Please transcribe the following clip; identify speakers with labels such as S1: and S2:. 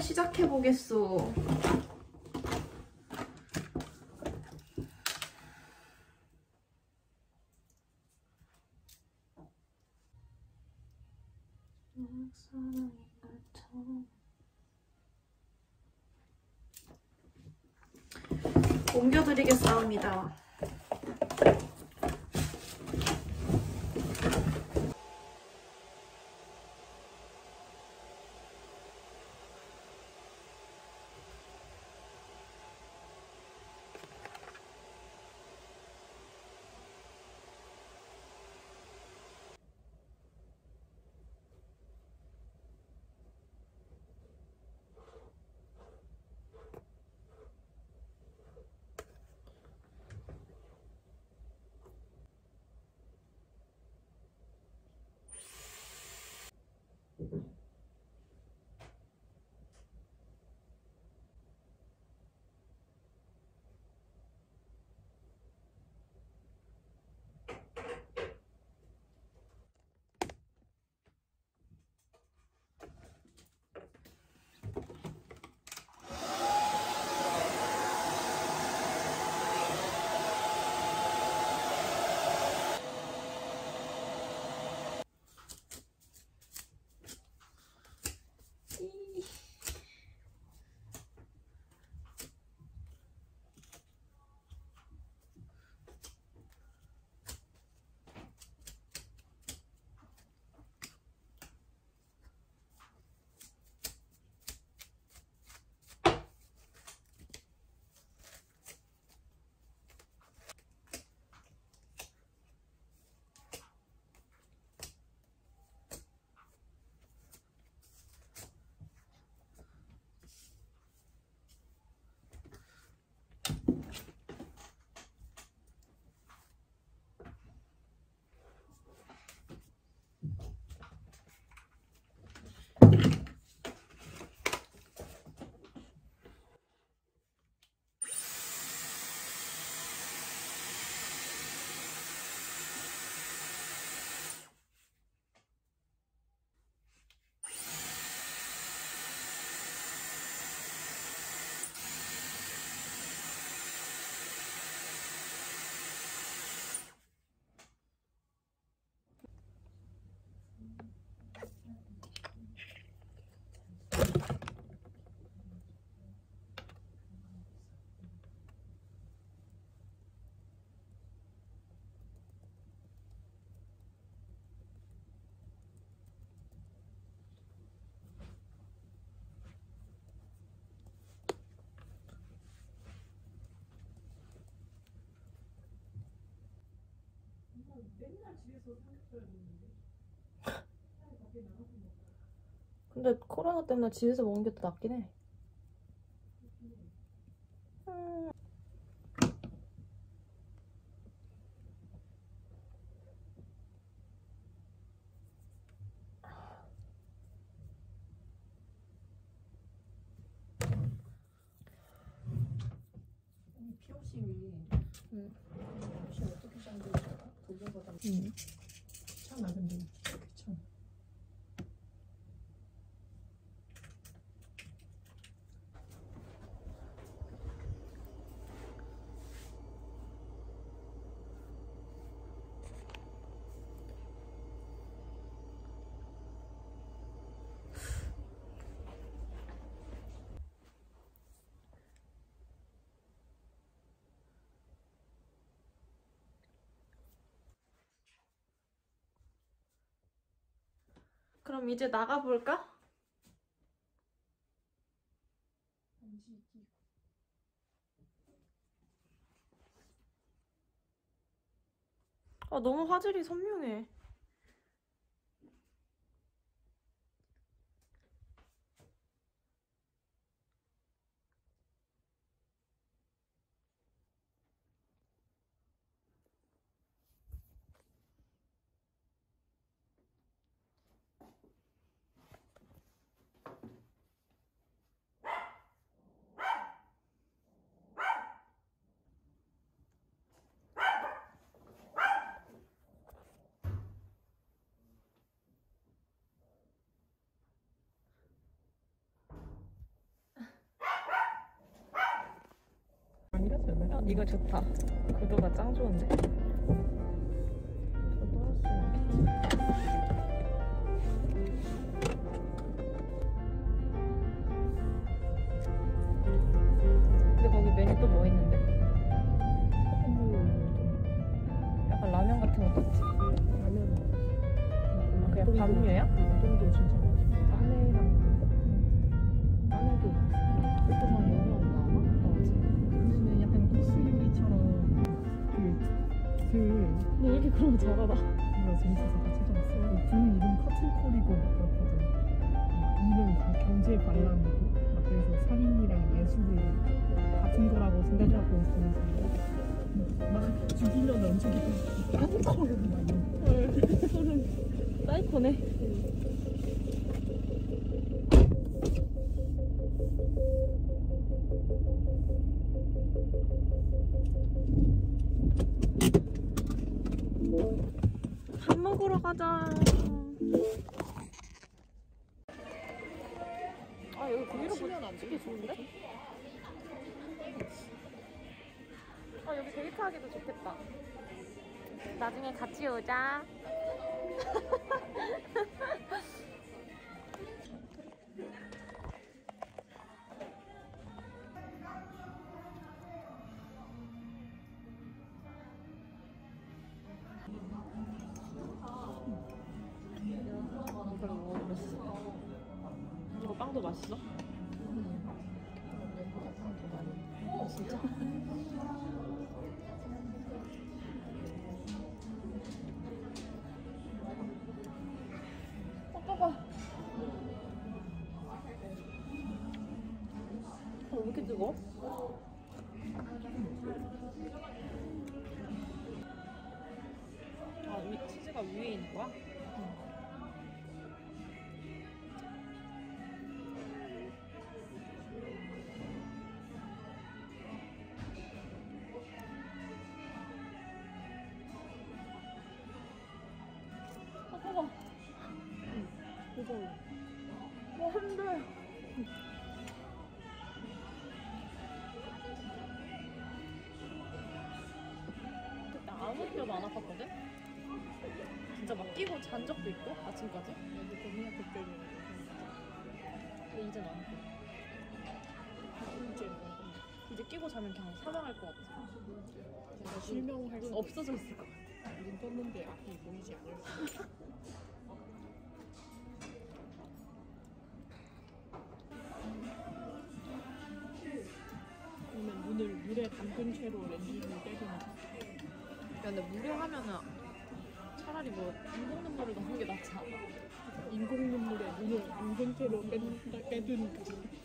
S1: 수련을 시작해 보겠소. 옮겨드리겠사옵니다. 근데 코로나 때문에 집에서 먹는 게 더 낫긴 해. 음.
S2: 이 피어싱이
S1: 응.
S2: 피어싱 어떻게 잠그잖 아 돌려받아
S1: 음.
S2: 괜찮아 근데
S1: 그럼 이제 나가볼까? 아, 너무 화질이 선명해. 아 이거 좋다. 구도가 짱 좋은데. 근데 거기 메뉴 또 뭐 있는데? 약간 라면 같은 거 같지?
S2: 라면
S1: 아, 그냥 밥류야?
S2: 우동도 진짜 맛있고
S1: 너 왜 이렇게 그런 거 잘하다?
S2: 몰라 재밌어서 같이 그 이름 커튼콜이고 막 그렇거든 이름 다 경제 관람이고 막 그래서 살인이랑 예술을 같은 거라고 생각하고 있으면서 막 죽이면 안 죽이고 커튼콜을 막 이런 거.
S1: 사이코네. 가자. 아 여기 브이로그 찍기 좋은데? 아 여기 데이트 하기도 좋겠다. 나중에 같이 오자. 맛있어? 진짜? 어, 뜨거. 어, 왜 이렇게 뜨거? 아, 아팠거든? 진짜 막 끼고 잔 적도 있고, 아침까지.
S2: 나도 거미야 그때는
S1: 근데 이젠 안 아파.
S2: 이제
S1: 끼고 자면 그냥 사망할 것 같아.
S2: 내가 실명할 눈수
S1: 없어져 있을 것 같아.
S2: 눈 떴는데 앞이 보이지 않을 수 오늘 눈을 물에 담근 채로 렌즈를
S1: 근데 무료 하면은 차라리 뭐 인공 눈물을 넣는 게 낫지 않아?
S2: 인공 눈물에 눈을 담근 채로 뺀다 빼든 그